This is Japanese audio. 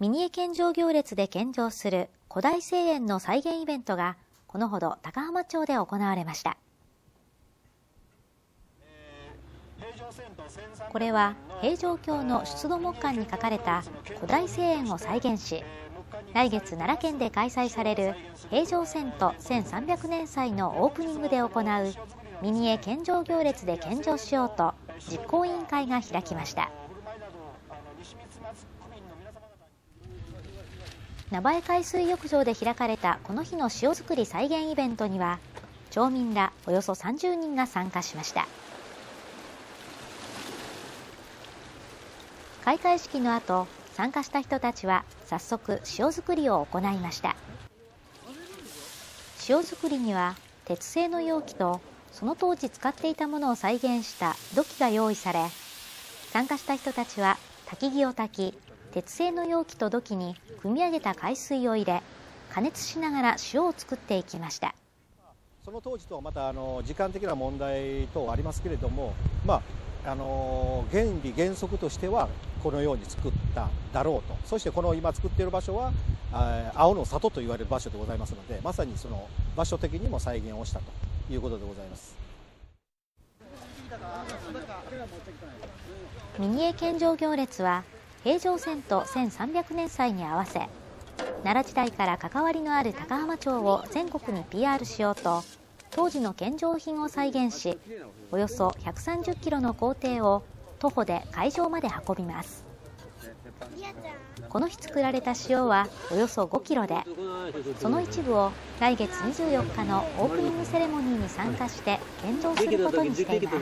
ミニエ献上行列で献上する古代庭園の再現イベントがこのほど高浜町で行われました。これは平城京の出土木簡に書かれた古代庭園を再現し来月奈良県で開催される平城遷都1300年祭のオープニングで行うミニエ献上行列で献上しようと実行委員会が開きました。名前海水浴場で開かれたこの日の塩作り再現イベントには町民らおよそ30人が参加しました。開会式の後参加した人たちは早速塩作りを行いました。塩作りには鉄製の容器とその当時使っていたものを再現した土器が用意され参加した人たちは焚き木を焚き鉄製の容器と土器に汲み上げた海水を入れ加熱しながら塩を作っていきました。その当時とはまたあの時間的な問題等ありますけれども、まあ、あの原理原則としてはこのように作っただろうと。そしてこの今作っている場所は青の里と言われる場所でございますのでまさにその場所的にも再現をしたということでございます。ミニエ献上行列は平城遷都1300年祭に合わせ奈良時代から関わりのある高浜町を全国に PR しようと当時の献上品を再現しおよそ130キロの工程を徒歩で会場まで運びます。この日作られた塩はおよそ5キロでその一部を来月24日のオープニングセレモニーに参加して献上することにしています。